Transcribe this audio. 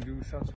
do such